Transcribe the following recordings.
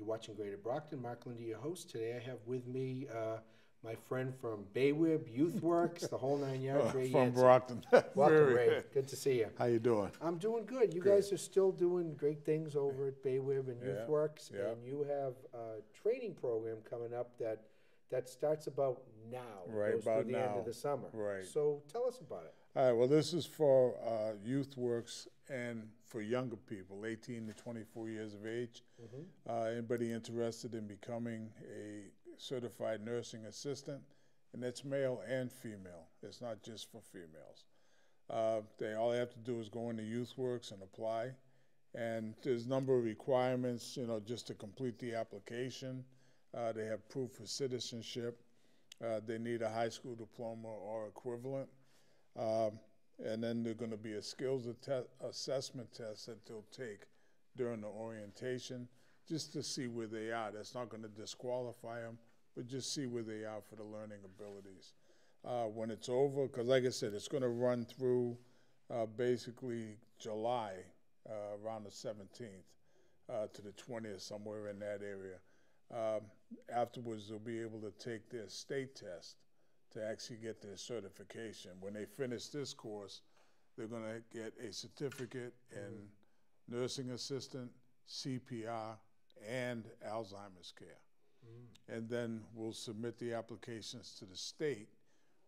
You're watching Greater Brockton. Mark Linde, your host. Today I have with me uh, my friend from BAWIB, Youth Works, the whole nine yards. Ray From Yancey. Brockton. Welcome, Ray. good. Good to see you. How you doing? I'm doing good. You guys are still doing great things over at BAWIB and Yeah, Youth Works, yeah. and you have a training program coming up that that starts about now. Right goes about through the end of the summer. Right. So tell us about it. All right, well, this is for uh, Youth Works and for younger people, 18 to 24 years of age. Uh, anybody interested in becoming a certified nursing assistant, and it's male and female. It's not just for females. Uh, they all they have to do is go into Youth Works and apply, and there's a number of requirements. You know, just to complete the application, uh, they have proof of citizenship. Uh, they need a high school diploma or equivalent. Um, and then there's going to be a skills assessment test that they'll take during the orientation just to see where they are. That's not going to disqualify them, but just see where they are for the learning abilities. Uh, when it's over, because like I said, it's going to run through uh, basically July, uh, around the 17th uh, to the 20th, somewhere in that area. Um, afterwards, they'll be able to take their state test to actually get their certification. When they finish this course, they're going to get a certificate in nursing assistant, CPR, and Alzheimer's care. And then we'll submit the applications to the state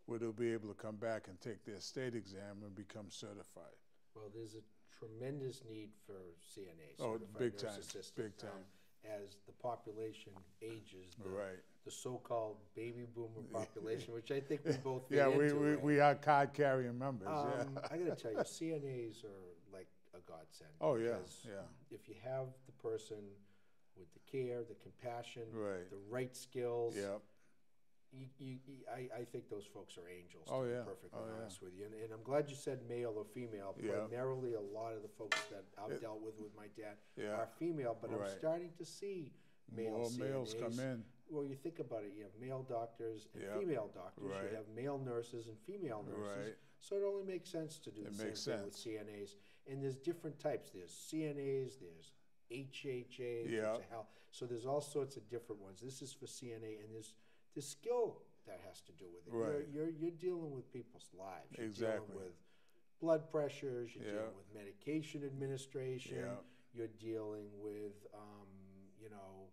where they'll be able to come back and take their state exam and become certified. Well, there's a tremendous need for CNAs. Oh, big time, big time. um, as the population ages, the, Right. the so-called baby boomer population, which I think we both Yeah, we, into, we, right? we are card carrying members, Um, yeah. I gotta tell you, CNAs are like a godsend. Oh, yeah, yeah. If you have the person with the care, the compassion, Right. the right skills, Yeah, you, you, I, I think those folks are angels, Oh, to be yeah. perfectly Oh, yeah. honest with you. And, and I'm glad you said male or female. Yeah. Primarily, a lot of the folks that I've dealt with with my dad Yeah. are female, but I'm starting to see male more males come CNAs. in. Well, you think about it, you have male doctors and Yeah. female doctors. Right. You have male nurses and female nurses. Right. So it only makes sense to do It the makes same thing with sense. CNAs. And there's different types. There's CNAs, there's HHAs, Yeah. there's a hell. So there's all sorts of different ones. This is for CNA, and there's the skill that has to do with it. Right. You're, you're you're dealing with people's lives. You're Exactly. dealing with blood pressures. You're Yeah. dealing with medication administration. Yeah. You're dealing with, um, you know,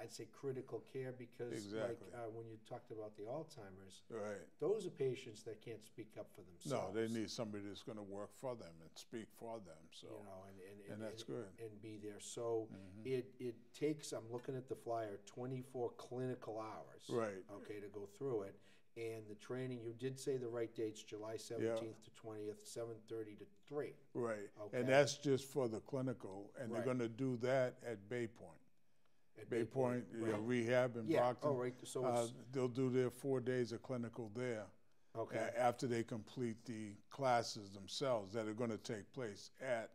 I'd say critical care because, Exactly. like uh, when you talked about the Alzheimer's, Right. those are patients that can't speak up for themselves. No, they need somebody that's going to work for them and speak for them. So, you know, and and, And that's good. Mm-hmm. and be there. So it it takes. I'm looking at the flyer, 24 clinical hours. Right. Okay, to go through it, and the training. You did say the right dates: July 17th to 20th, 7:30 to 3. right. Okay. And that's just for the clinical, and Right. they're going to do that at Bay Point. At Bay Point, you know, right. rehab in Yeah. Brockton. Oh, right. So uh, it's they'll do their four days of clinical there. okay. a- after they complete the classes themselves that are going to take place at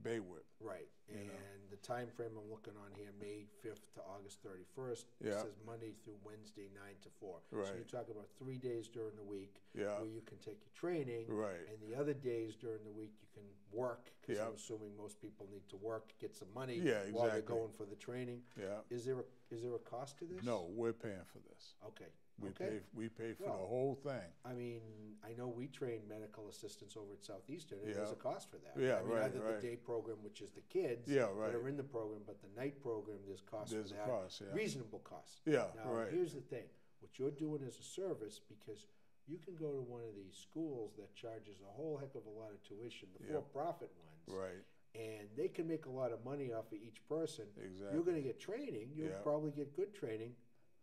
BAWIB. Right, and know. the time frame I'm looking on here, May fifth to August thirty-first. Yeah. It Says Monday through Wednesday, nine to four. Right. So you're talking about three days during the week. Yeah. Where you can take your training. Right. And the other days during the week, you can work, because I'm assuming most people need to work, get some money. Yeah, exactly. While they're going for the training. Yeah. Is there, a is there a cost to this? No, we're paying for this. Okay, We okay. pay. We pay for Well, the whole thing. I mean, I know we train medical assistants over at Southeastern, and there's a cost for that. Yeah, I mean, right, either right. the day program, which is the kids Yeah, that right. are in the program, but the night program, there's cost There's a cost, yeah. Reasonable cost. Yeah, Now, right. here's the thing: what you're doing is a service, because you can go to one of these schools that charges a whole heck of a lot of tuition, the Yep. for-profit ones, Right. and they can make a lot of money off of each person. Exactly. You're going to get training. You'll Yeah. probably get good training,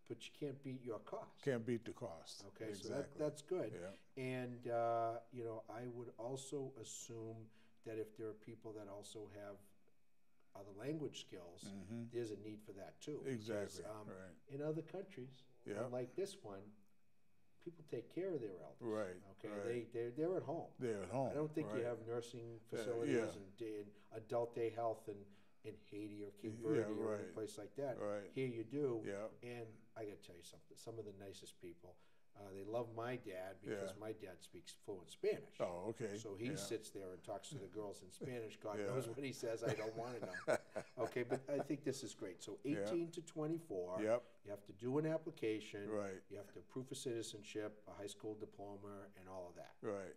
but you can't beat your cost. Can't beat the cost. Okay, exactly. so that, that's good. Yeah. And, uh, you know, I would also assume that if there are people that also have other language skills, there's a need for that too. because, Mm-hmm. Exactly, um, right. In other countries, Yeah. unlike this one, people take care of their elders. Right, Okay, right. they, they're, they're at home. They're at home. I don't think you have nursing facilities yeah. and, and adult day health in, in Haiti or Cape Yeah, Verde or any right. place like that. Right. Here you do. Yeah. And I got to tell you something. Some of the nicest people. Uh, they love my dad because Yeah. my dad speaks fluent Spanish. Oh, okay. So he yeah. sits there and talks to the girls in Spanish. God Yeah. knows what he says. I don't want to know. Okay, but I think this is great. So 18 to 24. Yep. You have to do an application. Right. You have to proof of citizenship, a high school diploma, and all of that. Right.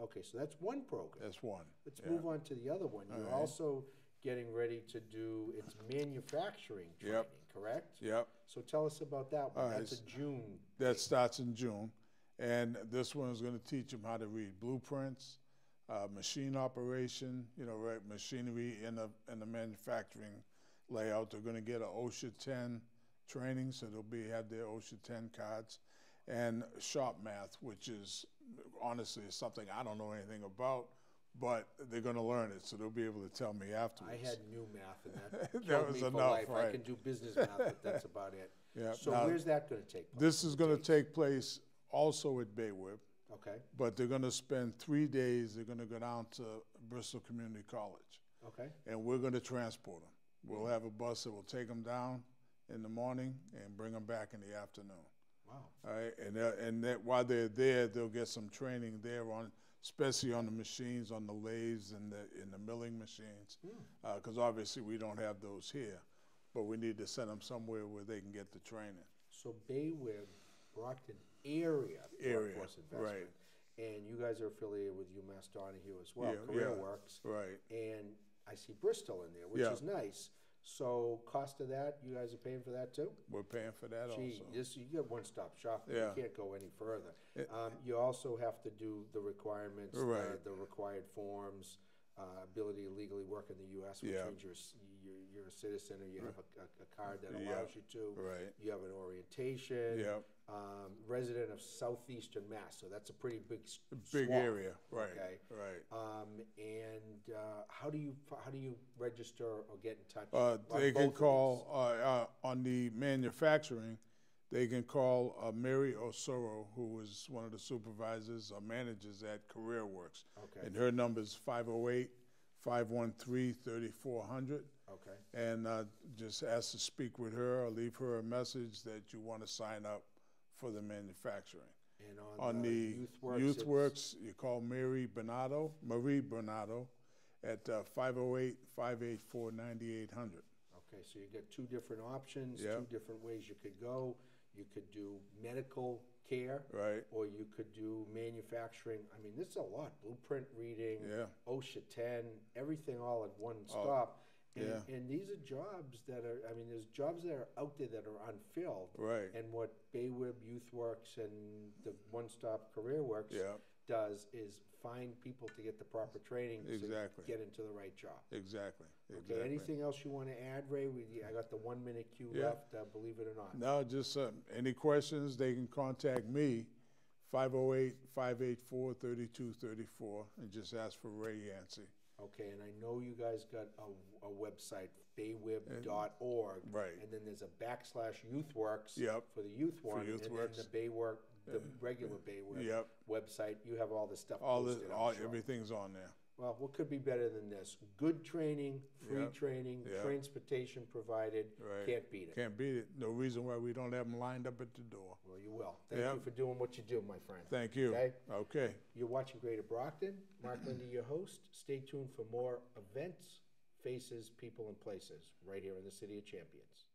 Okay, so that's one program. That's one. Let's yeah. move on to the other one. You're right. also getting ready to do its manufacturing training, Yep. correct? Yep. So tell us about that one. All right, That's a June. That starts in June, and this one is going to teach them how to read blueprints, uh, machine operation. You know, right, machinery in the in the manufacturing layout. They're going to get an OSHA 10 training, so they'll be have their OSHA 10 cards, and shop math, which is honestly something I don't know anything about. But they're going to learn it, so they'll be able to tell me afterwards. I had new math, and that, That was enough, life. I can do business math, but that's about it. Yeah, So now- where's that going to take place? This is going to take place also at BAWIB. Okay. but they're going to spend three days. They're going to go down to Bristol Community College, Okay. and we're going to transport them. We'll have a bus that will take them down in the morning and bring them back in the afternoon. Wow. All right, and and that while they're there, they'll get some training there on, especially on the machines, on the lathes and the in the milling machines, hmm. uh, because obviously we don't have those here, but we need to send them somewhere where they can get the training. So BAWIB, Brockton area, Area, investment. right. And you guys are affiliated with UMass Donahue as well, Yeah, Career yeah. Works. Right. And I see Bristol in there, which Yeah. is nice. So cost of that, you guys are paying for that too? We're paying for that Gee, also. this, you get one-stop shopping. Yeah. You can't go any further. It- Um, you also have to do the requirements, the, Right. the required forms, uh, ability to legally work in the U.S., which Yeah. means you're, you're, you're a citizen or you have a, a, a card that Yeah. allows you to. Right. You have an orientation. Yep. Um, resident of southeastern Mass, so that's a pretty big Big swath, area, right? Okay. Right. Um, and uh, how do you how do you register or get in touch? Uh, they can call uh, uh, on the manufacturing. They can call uh, Mary Osorio, who is one of the supervisors or managers at CareerWorks. Okay. and her number is 508 513 3400. Okay. And uh, just ask to speak with her or leave her a message that you want to sign up for the manufacturing. And on, On the, the youth works, Youth Works, you call Mary Bernardo, Marie Bernardo, at uh, 508 584 9800. Okay, so you get two different options, Yeah. two different ways you could go. You could do medical care, Right? or you could do manufacturing. I mean, this is a lot: blueprint reading, Yeah. OSHA ten, everything all at one oh, stop. And, yeah. and these are jobs that are. I mean, there's jobs that are out there that are unfilled. Right. And what BAWIB Youth Works and the One Stop Career Works Yeah. Does is find people to get the proper training Exactly. to get into the right job. Exactly. Okay, exactly. anything else you want to add, Ray? We, I got the one minute cue Yeah. left, uh, believe it or not. No, just uh, any questions, they can contact me, 508 584 3234, and just ask for Ray Yancey. Okay, and I know you guys got a, a website, bawib.org. Right. And then there's a backslash youthworks Yep. for the youth one. Youth and Works. then the Baywork, the regular BAWIB Yep. website. You have all this stuff All posted, all, sure. everything's on there. Well, what could be better than this? Good training, free Yep. training, Yep. transportation provided. Right. Can't beat it. Can't beat it. No reason why we don't have them lined up at the door. Well, you will. Thank you for doing what you do, my friend. Thank you. Okay. Okay. You're watching Greater Brockton. Mark Linde, your host. Stay tuned for more events, faces, people, and places right here in the City of Champions.